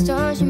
stars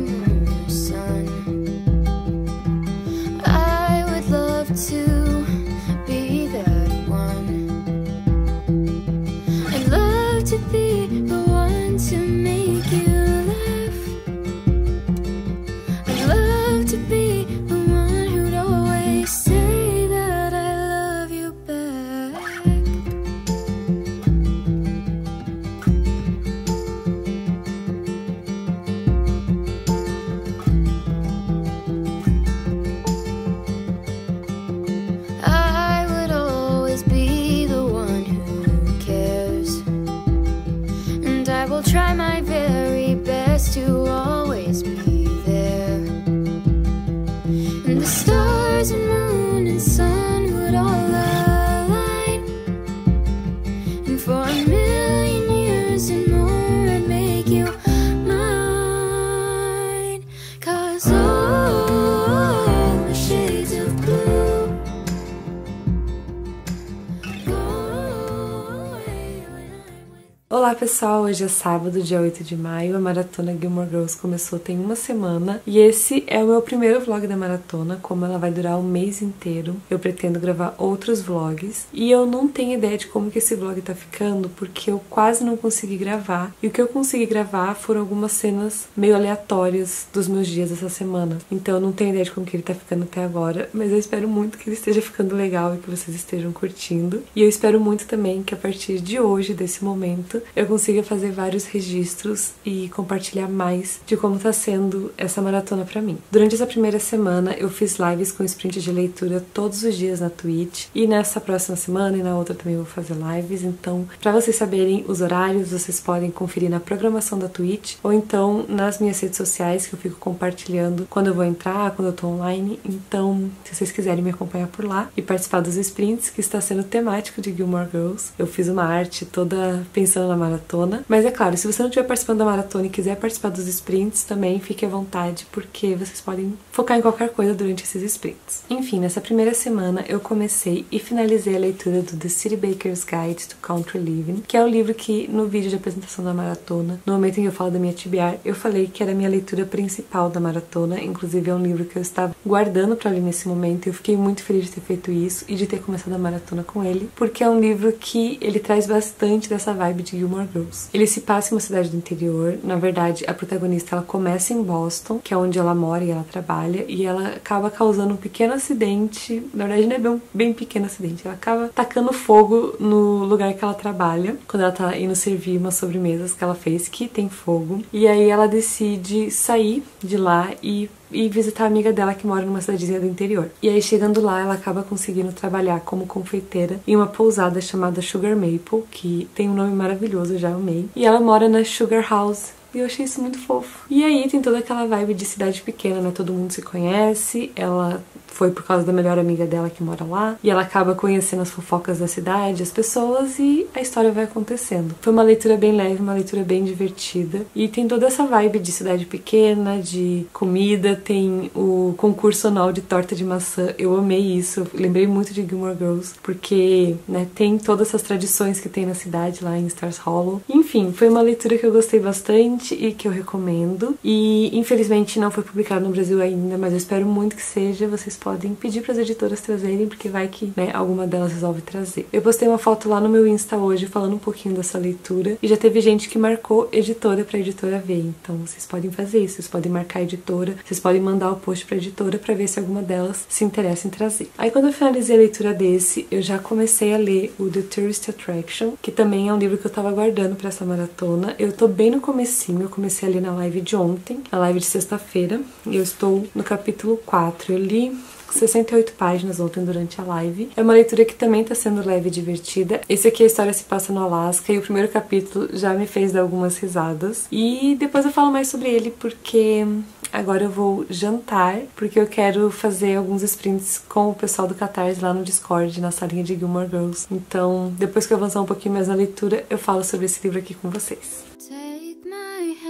Olá pessoal, hoje é sábado, dia 8 de maio, a maratona Gilmore Girls começou tem uma semana e esse é o meu primeiro vlog da maratona, como ela vai durar o mês inteiro. Eu pretendo gravar outros vlogs e eu não tenho ideia de como que esse vlog tá ficando porque eu quase não consegui gravar e o que eu consegui gravar foram algumas cenas meio aleatórias dos meus dias essa semana. Então eu não tenho ideia de como que ele tá ficando até agora, mas eu espero muito que ele esteja ficando legal e que vocês estejam curtindo. E eu espero muito também que a partir de hoje, desse momento, eu consiga fazer vários registros e compartilhar mais de como tá sendo essa maratona pra mim. Durante essa primeira semana, eu fiz lives com sprint de leitura todos os dias na Twitch e nessa próxima semana e na outra também vou fazer lives. Então, pra vocês saberem os horários, vocês podem conferir na programação da Twitch ou então nas minhas redes sociais que eu fico compartilhando quando eu vou entrar, quando eu tô online. Então, se vocês quiserem me acompanhar por lá e participar dos sprints, que está sendo temático de Gilmore Girls, eu fiz uma arte toda pensando na maratona. Mas é claro, se você não estiver participando da maratona e quiser participar dos sprints, também fique à vontade, porque vocês podem focar em qualquer coisa durante esses sprints. Enfim, nessa primeira semana eu comecei e finalizei a leitura do The City Baker's Guide to Country Living, que é o livro que no vídeo de apresentação da maratona, no momento em que eu falo da minha TBR, eu falei que era a minha leitura principal da maratona, inclusive é um livro que eu estava guardando para ler nesse momento, e eu fiquei muito feliz de ter feito isso e de ter começado a maratona com ele, porque é um livro que ele traz bastante dessa vibe de Gilmore Girls. Ele se passa em uma cidade do interior, na verdade, a protagonista ela começa em Boston, que é onde ela mora e ela trabalha, e ela acaba causando um pequeno acidente, na verdade não é bem, bem pequeno acidente, ela acaba tacando fogo no lugar que ela trabalha, quando ela tá indo servir umas sobremesas que ela fez que tem fogo, e aí ela decide sair de lá e e visitar a amiga dela que mora numa cidadezinha do interior. E aí, chegando lá, ela acaba conseguindo trabalhar como confeiteira em uma pousada chamada Sugar Maple, que tem um nome maravilhoso, já amei. E ela mora na Sugar House, e eu achei isso muito fofo. E aí tem toda aquela vibe de cidade pequena, né? Todo mundo se conhece. Ela foi por causa da melhor amiga dela que mora lá. E ela acaba conhecendo as fofocas da cidade, as pessoas e a história vai acontecendo. Foi uma leitura bem leve, uma leitura bem divertida. E tem toda essa vibe de cidade pequena, de comida. Tem o concurso anual de torta de maçã. Eu amei isso. Lembrei muito de Gilmore Girls, porque né, tem todas essas tradições que tem na cidade lá em Stars Hollow. Enfim, foi uma leitura que eu gostei bastante e que eu recomendo. E infelizmente não foi publicado no Brasil ainda, mas eu espero muito que seja. Vocês podem pedir para as editoras trazerem, porque vai que né, alguma delas resolve trazer. Eu postei uma foto lá no meu Insta hoje falando um pouquinho dessa leitura e já teve gente que marcou editora para editora ver. Então vocês podem fazer isso, vocês podem marcar a editora, vocês podem mandar o post para editora para ver se alguma delas se interessa em trazer. Aí quando eu finalizei a leitura desse, eu já comecei a ler o The Tourist Attraction, que também é um livro que eu tava guardando para essa maratona. Eu tô bem no começo eu comecei a ler na live de ontem, na live de sexta-feira, e eu estou no capítulo 4. Eu li 68 páginas ontem durante a live. É uma leitura que também tá sendo leve e divertida. Esse aqui a história se passa no Alasca e o primeiro capítulo já me fez dar algumas risadas. E depois eu falo mais sobre ele porque agora eu vou jantar, porque eu quero fazer alguns sprints com o pessoal do Catarse lá no Discord, na salinha de Gilmore Girls. Então, depois que eu avançar um pouquinho mais na leitura, eu falo sobre esse livro aqui com vocês. Take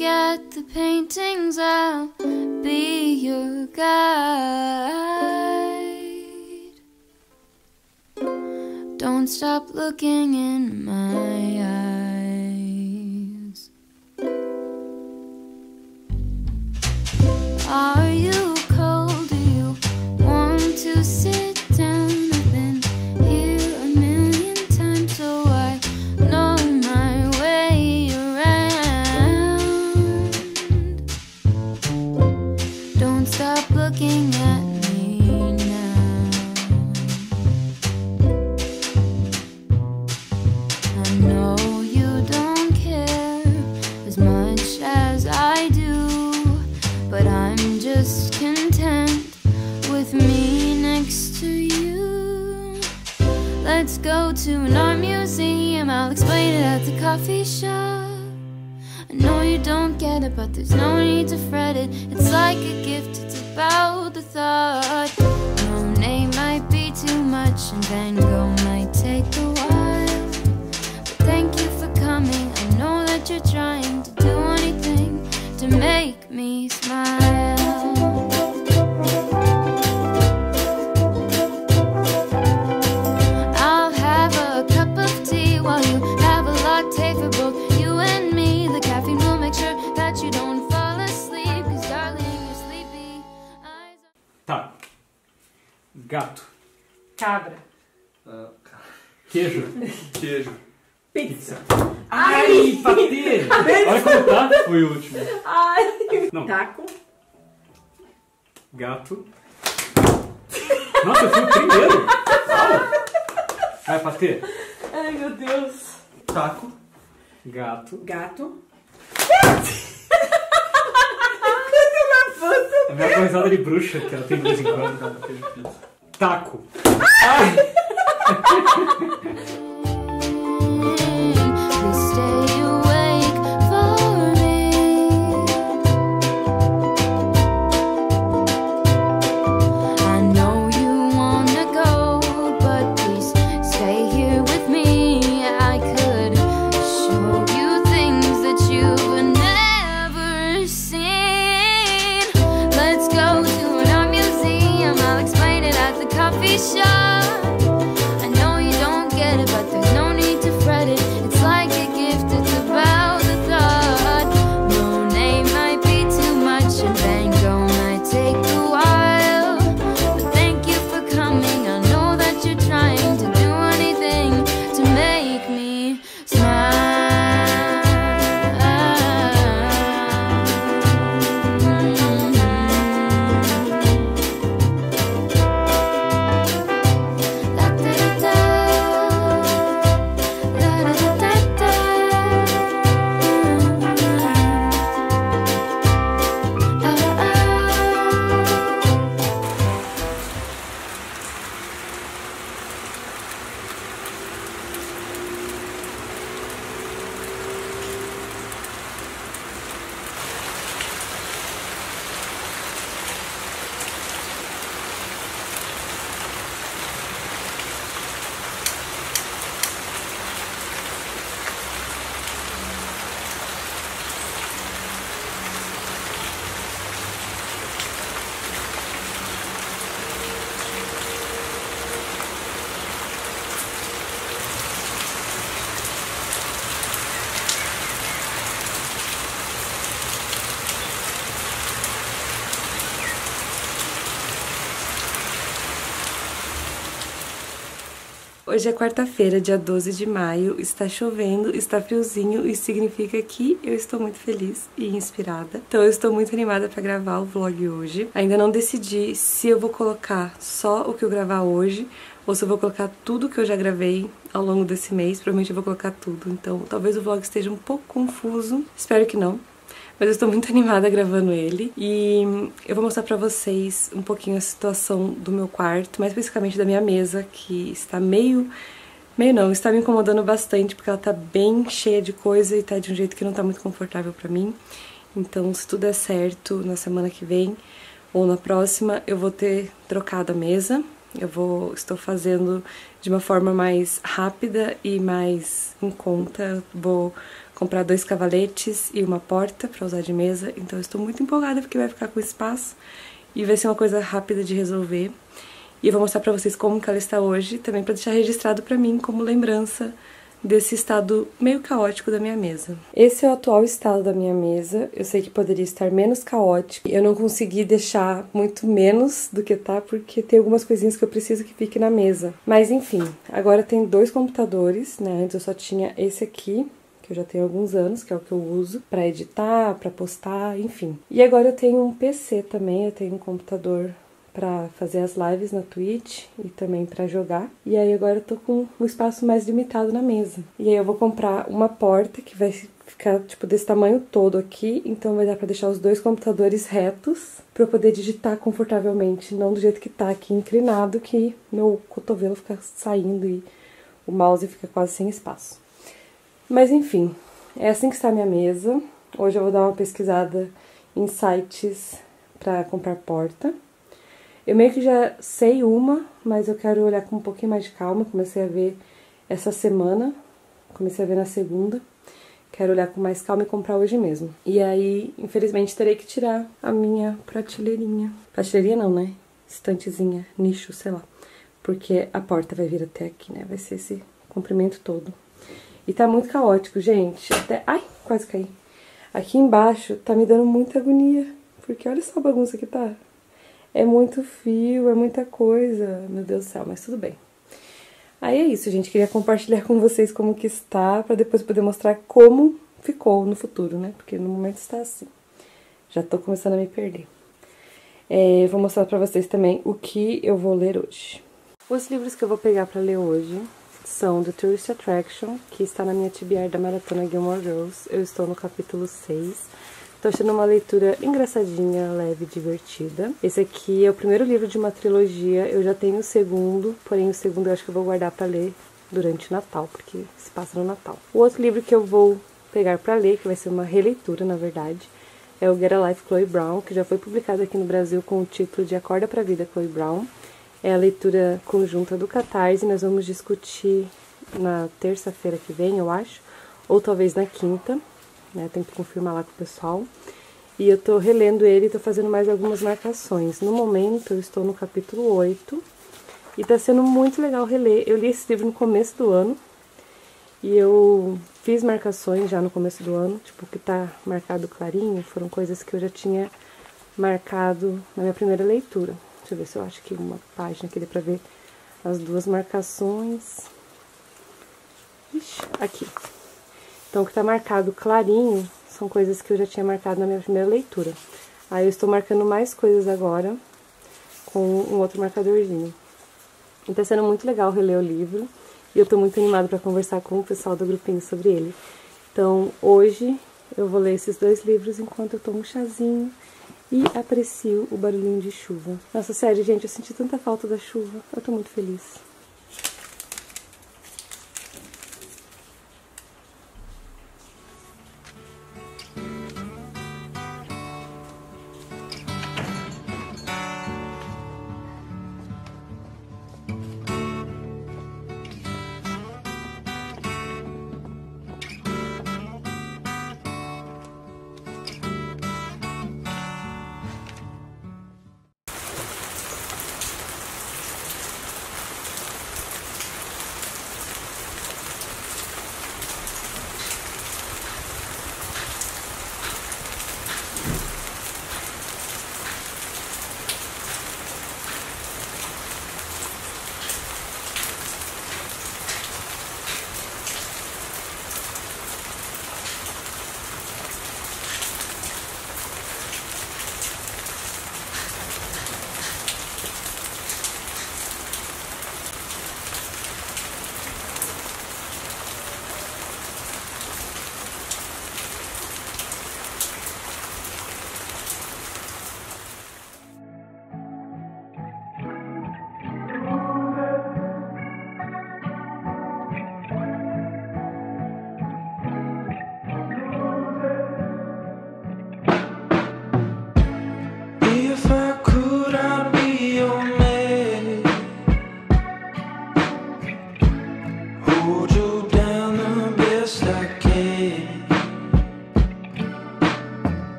At the paintings, I'll be your guide. Don't stop looking in my eyes. Are you cold? Do you want to and Van Gogh might take a while. But thank you for coming. I know that you're trying to do anything to make me smile. Cabra. Ah, Queijo. queijo. Pizza. Ai, patê! Olha como tá. Foi o último. Ai. Não. Taco. Gato. Nossa, eu fui o primeiro. Vai, patê. Ai, meu Deus. Taco. Gato. Gato. É a minha risada de bruxa que ela tem de vez em quando. Pizza. Taco. 哎。Hoje é quarta-feira, dia 12 de maio, está chovendo, está friozinho e significa que eu estou muito feliz e inspirada. Então eu estou muito animada para gravar o vlog hoje. Ainda não decidi se eu vou colocar só o que eu gravar hoje ou se eu vou colocar tudo que eu já gravei ao longo desse mês. Provavelmente eu vou colocar tudo, então talvez o vlog esteja um pouco confuso. Espero que não. Mas eu estou muito animada gravando ele e eu vou mostrar pra vocês um pouquinho a situação do meu quarto, mais especificamente da minha mesa, que está meio meio não, está me incomodando bastante porque ela tá bem cheia de coisa e tá de um jeito que não tá muito confortável pra mim. Então, se tudo der certo, na semana que vem ou na próxima, eu vou ter trocado a mesa. Eu vou estou fazendo de uma forma mais rápida e mais em conta. Vou comprar dois cavaletes e uma porta para usar de mesa. Então estou muito empolgada porque vai ficar com espaço e vai ser uma coisa rápida de resolver. E eu vou mostrar para vocês como que ela está hoje, também para deixar registrado para mim como lembrança desse estado meio caótico da minha mesa. Esse é o atual estado da minha mesa. Eu sei que poderia estar menos caótico. Eu não consegui deixar muito menos do que tá, porque tem algumas coisinhas que eu preciso que fique na mesa. Mas enfim, agora tem dois computadores, né? Antes eu só tinha esse aqui, que eu já tenho alguns anos, que é o que eu uso para editar, para postar, enfim. E agora eu tenho um PC também, eu tenho um computador pra fazer as lives na Twitch e também pra jogar. E aí agora eu tô com um espaço mais limitado na mesa. E aí eu vou comprar uma porta que vai ficar tipo desse tamanho todo aqui, então vai dar pra deixar os dois computadores retos pra eu poder digitar confortavelmente, não do jeito que tá aqui inclinado que meu cotovelo fica saindo e o mouse fica quase sem espaço. Mas enfim, é assim que está a minha mesa. Hoje eu vou dar uma pesquisada em sites para comprar porta. Eu meio que já sei uma, mas eu quero olhar com um pouquinho mais de calma. Comecei a ver essa semana, comecei a ver na segunda. Quero olhar com mais calma e comprar hoje mesmo. E aí, infelizmente, terei que tirar a minha prateleirinha. Prateleirinha não, né? Estantezinha, nicho, sei lá. Porque a porta vai vir até aqui, né? Vai ser esse comprimento todo. E tá muito caótico, gente. Até... Ai, quase caí. Aqui embaixo tá me dando muita agonia. Porque olha só a bagunça que tá. É muito fio, é muita coisa. Meu Deus do céu, mas tudo bem. Aí é isso, gente. Queria compartilhar com vocês como que está, para depois poder mostrar como ficou no futuro, né? Porque no momento está assim. Já tô começando a me perder. É, vou mostrar para vocês também o que eu vou ler hoje. Os livros que eu vou pegar para ler hoje são The Tourist Attraction, que está na minha TBR da Maratona Gilmore Girls. Eu estou no capítulo 6. Estou achando uma leitura engraçadinha, leve, divertida. Esse aqui é o primeiro livro de uma trilogia. Eu já tenho o segundo, porém o segundo eu acho que eu vou guardar para ler durante o Natal, porque se passa no Natal. O outro livro que eu vou pegar para ler, que vai ser uma releitura, na verdade, é o Get a Life Chloe Brown, que já foi publicado aqui no Brasil com o título de Acorda pra Vida Chloe Brown. É a leitura conjunta do Catarse, nós vamos discutir na terça-feira que vem, eu acho, ou talvez na quinta, né? Tem que confirmar lá com o pessoal. E eu tô relendo ele e tô fazendo mais algumas marcações. No momento, eu estou no capítulo 8 e tá sendo muito legal reler. Eu li esse livro no começo do ano e eu fiz marcações já no começo do ano, tipo, que tá marcado clarinho foram coisas que eu já tinha marcado na minha primeira leitura. Deixa eu ver se eu acho que uma página que dê pra ver as duas marcações. Ixi, aqui. Então, o que tá marcado clarinho são coisas que eu já tinha marcado na minha primeira leitura. Aí eu estou marcando mais coisas agora com um outro marcadorzinho. E tá sendo muito legal reler o livro. E eu tô muito animada para conversar com o pessoal do grupinho sobre ele. Então, hoje eu vou ler esses dois livros enquanto eu tomo um chazinho e aprecio o barulhinho de chuva. Nossa, sério, gente, eu senti tanta falta da chuva. Eu tô muito feliz.